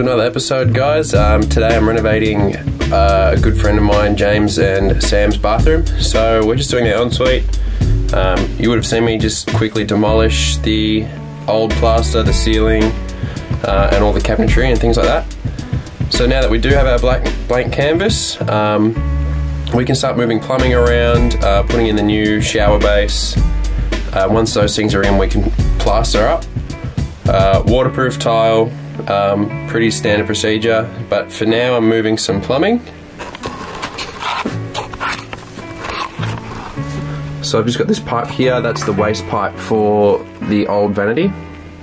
to another episode, guys. Um, today I'm renovating uh, a good friend of mine, James and Sam's bathroom. So we're just doing their ensuite. Um, you would have seen me just quickly demolish the old plaster, the ceiling, uh, and all the cabinetry and things like that. So now that we do have our blank, blank canvas, um, we can start moving plumbing around, uh, putting in the new shower base. Uh, once those things are in, we can plaster up. Uh, waterproof tile, um, pretty standard procedure, but for now I'm moving some plumbing. So I've just got this pipe here, that's the waste pipe for the old vanity.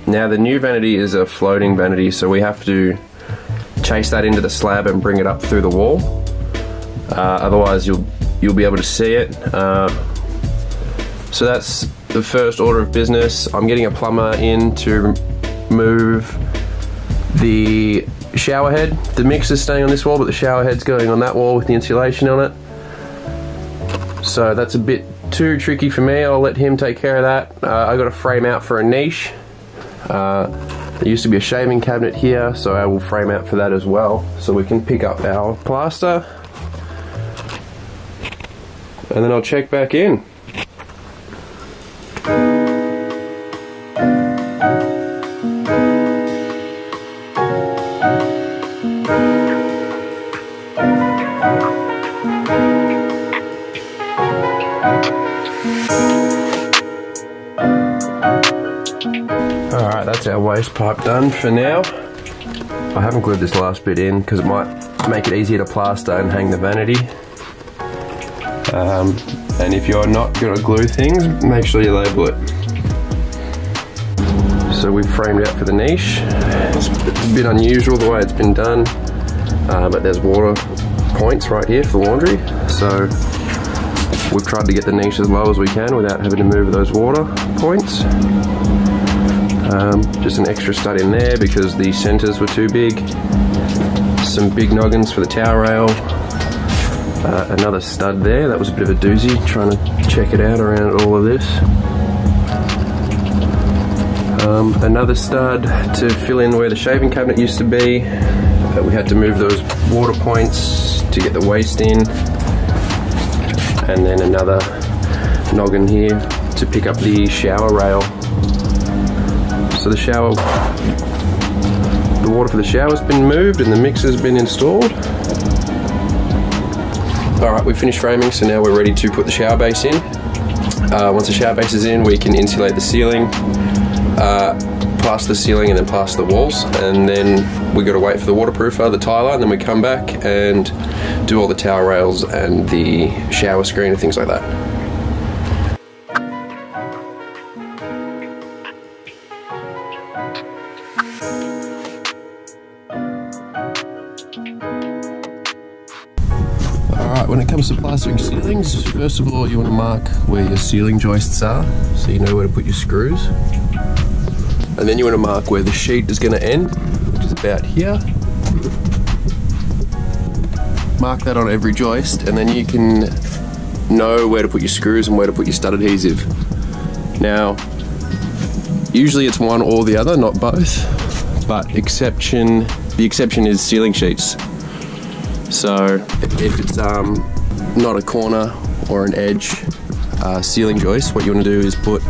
Now the new vanity is a floating vanity, so we have to chase that into the slab and bring it up through the wall. Uh, otherwise you'll you'll be able to see it. Uh, so that's the first order of business. I'm getting a plumber in to move the shower head. The mix is staying on this wall, but the shower head's going on that wall with the insulation on it. So that's a bit too tricky for me. I'll let him take care of that. Uh, I got a frame out for a niche. Uh, there used to be a shaving cabinet here, so I will frame out for that as well. So we can pick up our plaster. And then I'll check back in. Waste pipe done for now. I haven't glued this last bit in because it might make it easier to plaster and hang the vanity. Um, and if you're not going to glue things, make sure you label it. So we've framed out for the niche. It's a bit unusual the way it's been done, uh, but there's water points right here for laundry. So we've tried to get the niche as low as we can without having to move those water points. Um, just an extra stud in there because the centers were too big. Some big noggins for the towel rail. Uh, another stud there, that was a bit of a doozy, trying to check it out around all of this. Um, another stud to fill in where the shaving cabinet used to be. Uh, we had to move those water points to get the waste in. And then another noggin here to pick up the shower rail so the shower, the water for the shower's been moved and the mixer's been installed. All right, we've finished framing, so now we're ready to put the shower base in. Uh, once the shower base is in, we can insulate the ceiling, uh, plaster the ceiling and then plaster the walls. And then we gotta wait for the waterproofer, the tiler, and then we come back and do all the towel rails and the shower screen and things like that. Ceilings, first of all you want to mark where your ceiling joists are, so you know where to put your screws. And then you want to mark where the sheet is going to end, which is about here. Mark that on every joist, and then you can know where to put your screws and where to put your stud adhesive. Now, usually it's one or the other, not both, but exception, the exception is ceiling sheets. So if it's um, not a corner or an edge uh, ceiling joist, what you want to do is put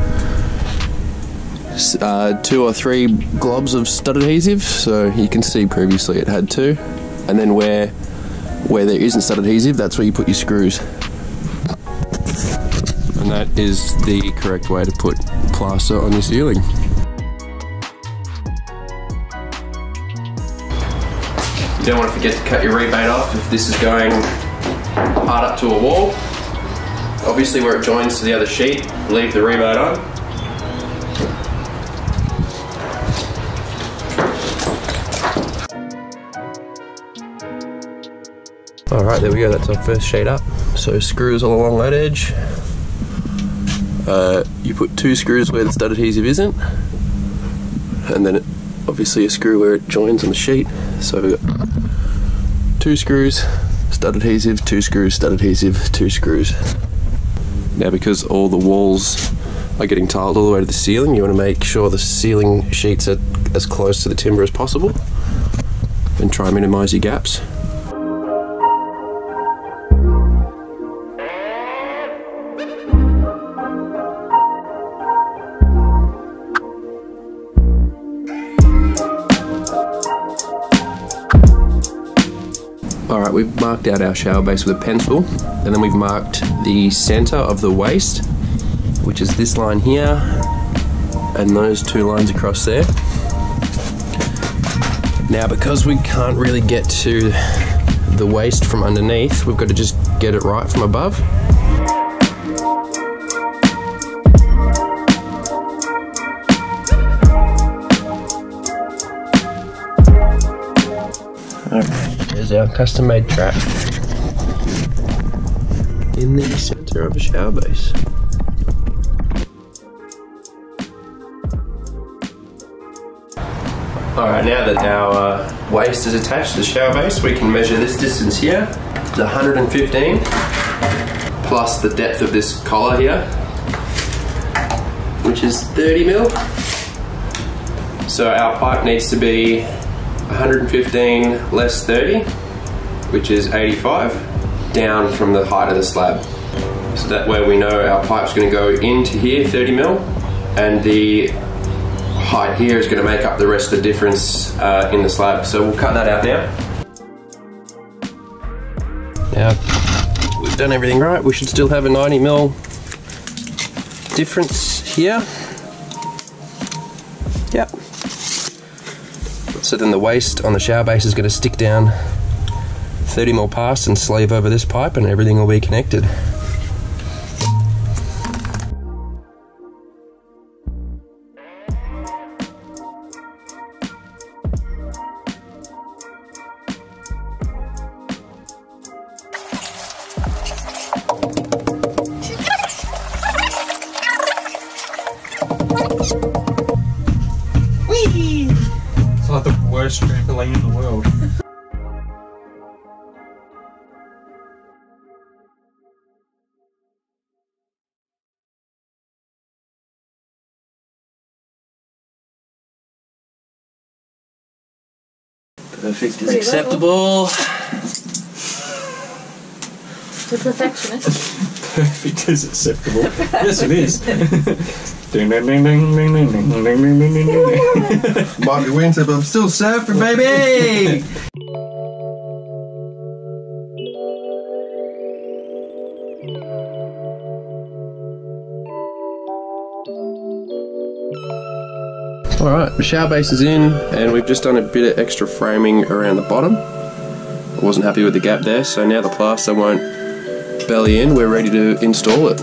uh, two or three globs of stud adhesive. So you can see previously it had two, and then where where there isn't stud adhesive, that's where you put your screws. And that is the correct way to put plaster on your ceiling. You don't want to forget to cut your rebate off if this is going hard up to a wall. Obviously where it joins to the other sheet, leave the rebate on. Alright, there we go, that's our first sheet up. So screws all along that edge. Uh, you put two screws where the stud adhesive isn't, and then obviously a screw where it joins on the sheet. So we've got two screws, stud adhesive, two screws, stud adhesive, two screws. Now because all the walls are getting tiled all the way to the ceiling, you want to make sure the ceiling sheets are as close to the timber as possible. and try and minimise your gaps. Marked out our shower base with a pencil, and then we've marked the centre of the waste, which is this line here, and those two lines across there. Now, because we can't really get to the waste from underneath, we've got to just get it right from above. There's our custom made trap in the center of a shower base. Alright, now that our uh, waste is attached to the shower base, we can measure this distance here. It's 115 plus the depth of this collar here, which is 30 mil. So our pipe needs to be 115 less 30, which is 85, down from the height of the slab. So that way we know our pipe's going to go into here 30 mil, and the height here is going to make up the rest of the difference uh, in the slab. So we'll cut that out now. Now we've done everything right. We should still have a 90 mil difference here. Yep. So then the waste on the shower base is going to stick down 30 more past and sleeve over this pipe and everything will be connected. Perfect is acceptable. The perfectionist. Perfect is acceptable. yes, it is. ding ding ding ding ding ding ding ding ding ding ding ding. Might be winter, but I'm still surfing, baby! Alright, the shower base is in and we've just done a bit of extra framing around the bottom. I wasn't happy with the gap there, so now the plaster won't belly in, we're ready to install it.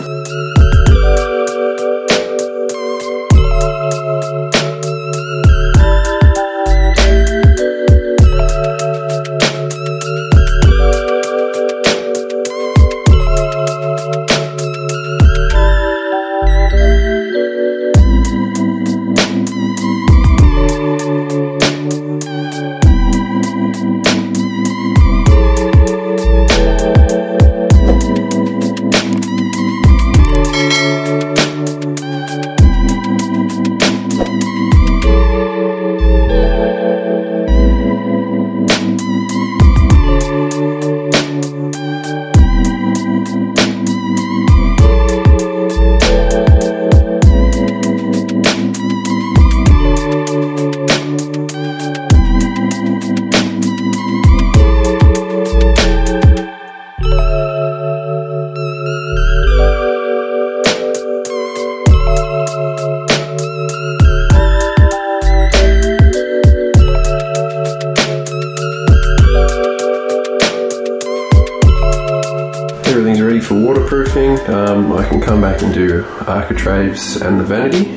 Waterproofing. Um, I can come back and do architraves and the vanity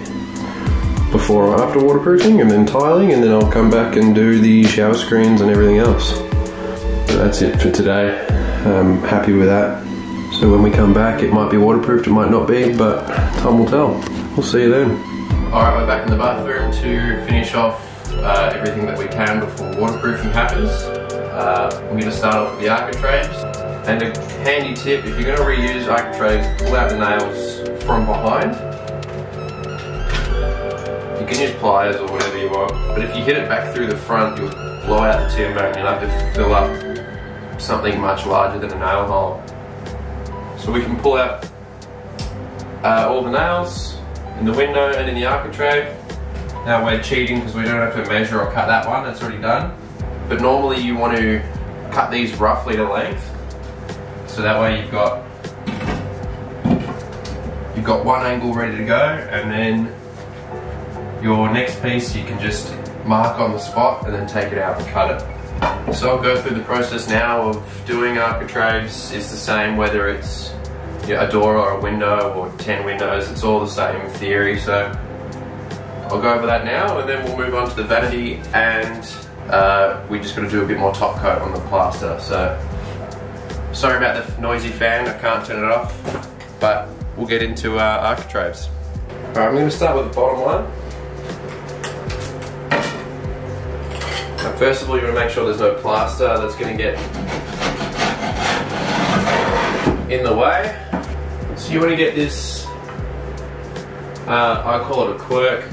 before or after waterproofing and then tiling and then I'll come back and do the shower screens and everything else. But that's it for today. I'm happy with that. So when we come back it might be waterproofed, it might not be, but time will tell. We'll see you then. Alright, we're back in the bathroom to finish off uh, everything that we can before waterproofing happens. Uh, going to start off with the architraves. And a handy tip, if you're going to reuse architraves, pull out the nails from behind. You can use pliers or whatever you want, but if you hit it back through the front, you'll blow out the timber and you'll have to fill up something much larger than a nail hole. So we can pull out uh, all the nails in the window and in the architrave. Now we're cheating because we don't have to measure or cut that one, that's already done. But normally you want to cut these roughly to length. So that way you've got you've got one angle ready to go and then your next piece you can just mark on the spot and then take it out and cut it. So I'll go through the process now of doing architraves. It's the same whether it's you know, a door or a window or 10 windows, it's all the same theory. So I'll go over that now and then we'll move on to the vanity and uh, we just got to do a bit more top coat on the plaster. So sorry about the noisy fan, I can't turn it off, but we'll get into uh, architraves. All right, I'm going to start with the bottom one. Now, first of all, you want to make sure there's no plaster that's going to get in the way. So you want to get this, uh, I call it a quirk.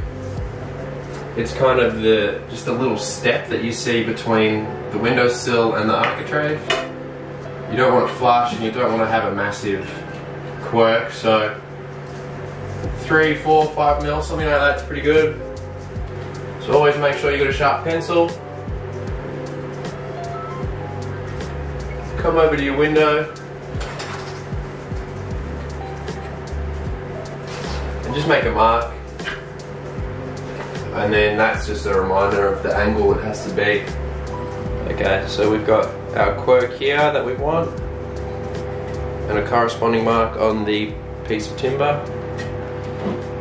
It's kind of the just a little step that you see between the windowsill and the architrave. You don't want it flush and you don't want to have a massive quirk, so three, four, five mil, something like that's pretty good. So always make sure you got a sharp pencil. Come over to your window. And just make a mark. And then that's just a reminder of the angle it has to be. Okay, so we've got our quirk here that we want. And a corresponding mark on the piece of timber.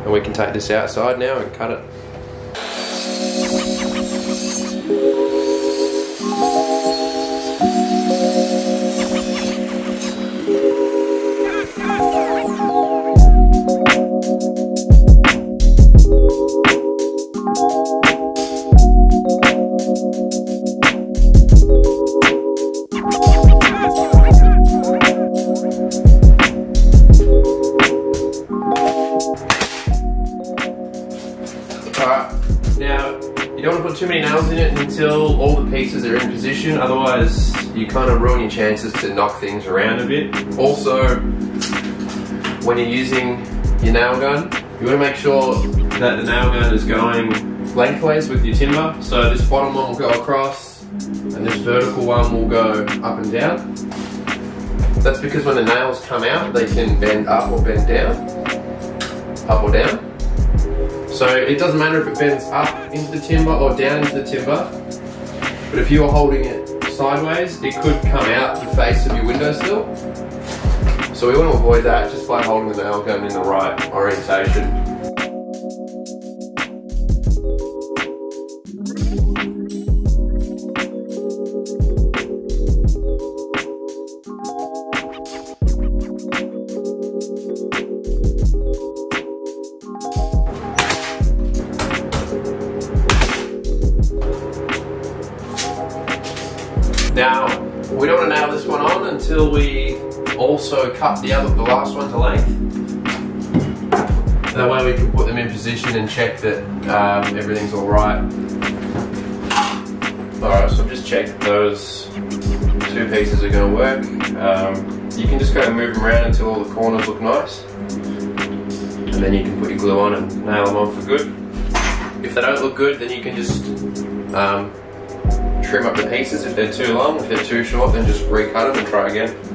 And we can take this outside now and cut it. Now you don't want to put too many nails in it until all the pieces are in position, otherwise you kind of ruin your chances to knock things around a bit. Also, when you're using your nail gun, you want to make sure that the nail gun is going lengthways with your timber. So this bottom one will go across and this vertical one will go up and down. That's because when the nails come out, they can bend up or bend down, up or down. So it doesn't matter if it bends up into the timber or down into the timber, but if you are holding it sideways, it could come out the face of your windowsill. So we want to avoid that just by holding the nail gun in the right orientation. Checked those two pieces are going to work. Um, you can just go and move them around until all the corners look nice. And then you can put your glue on and nail them on for good. If they don't look good, then you can just um, trim up the pieces if they're too long. If they're too short, then just recut them and try again.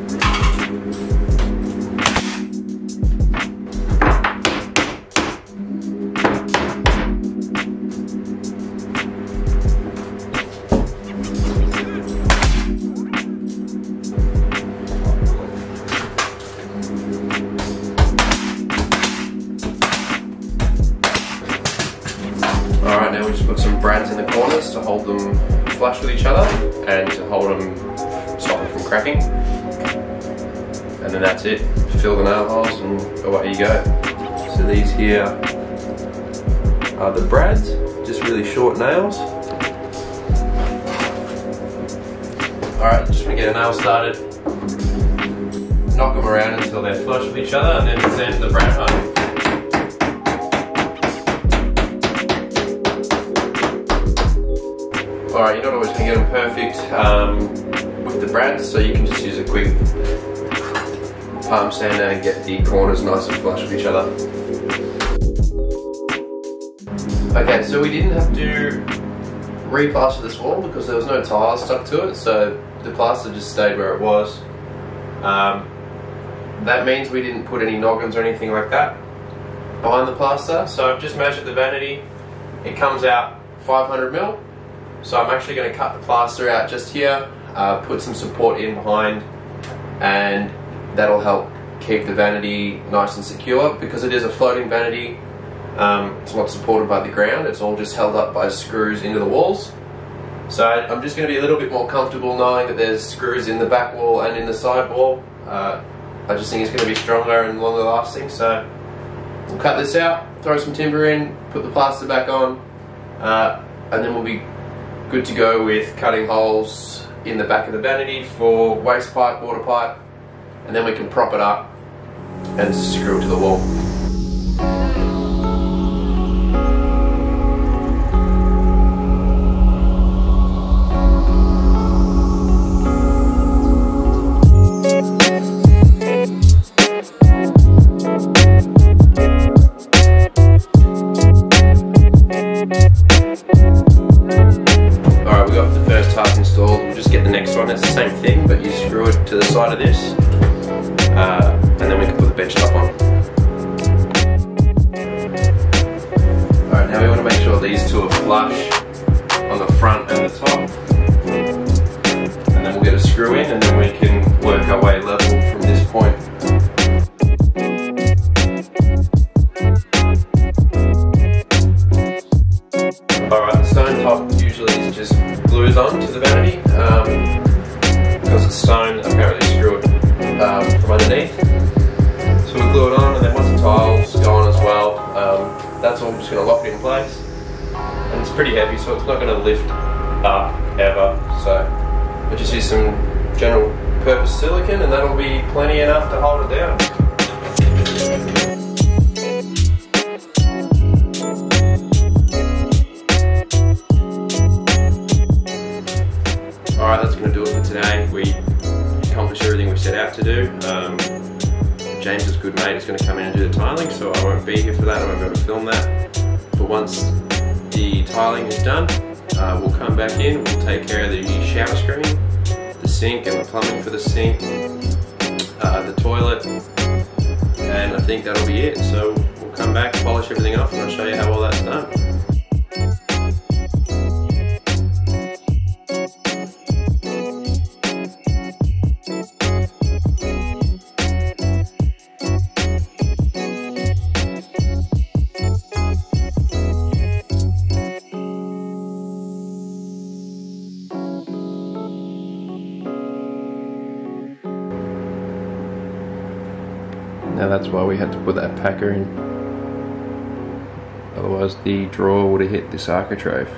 Put some brads in the corners to hold them flush with each other and to hold them, stop them from cracking. And then that's it. Fill the nail holes and away you go. So these here are the brads, just really short nails. Alright, just to get a nail started. Knock them around until they're flush with each other and then sand the brad home. Alright, you're not always going to get them perfect um, with the brads, so you can just use a quick palm sander and get the corners nice and flush with each other. Okay, so we didn't have to replaster this wall because there was no tiles stuck to it, so the plaster just stayed where it was. Um, that means we didn't put any noggins or anything like that behind the plaster, so I've just measured the vanity. It comes out 500 mil. So I'm actually going to cut the plaster out just here, uh, put some support in behind, and that'll help keep the vanity nice and secure because it is a floating vanity. Um, it's not supported by the ground, it's all just held up by screws into the walls. So I'm just going to be a little bit more comfortable knowing that there's screws in the back wall and in the side wall. Uh, I just think it's going to be stronger and longer lasting. So we'll cut this out, throw some timber in, put the plaster back on, uh, and then we'll be good to go with cutting holes in the back of the vanity for waste pipe, water pipe, and then we can prop it up and screw it to the wall. On to the vanity. Um, because it's stone, apparently screw it um, from underneath. So we glue it on and then once the tiles go on as well, um, that's all just going to lock it in place. And it's pretty heavy so it's not going to lift up ever. So we just use some general purpose silicone and that'll be plenty enough to hold it down. Do. Um, James's good mate is going to come in and do the tiling, so I won't be here for that. I won't be able to film that. But once the tiling is done, uh, we'll come back in. We'll take care of the shower screen, the sink, and the plumbing for the sink, uh, the toilet, and I think that'll be it. So we'll come back, polish everything off, and I'll show you how all that's done. Now that's why we had to put that packer in. Otherwise the drawer would have hit this architrave.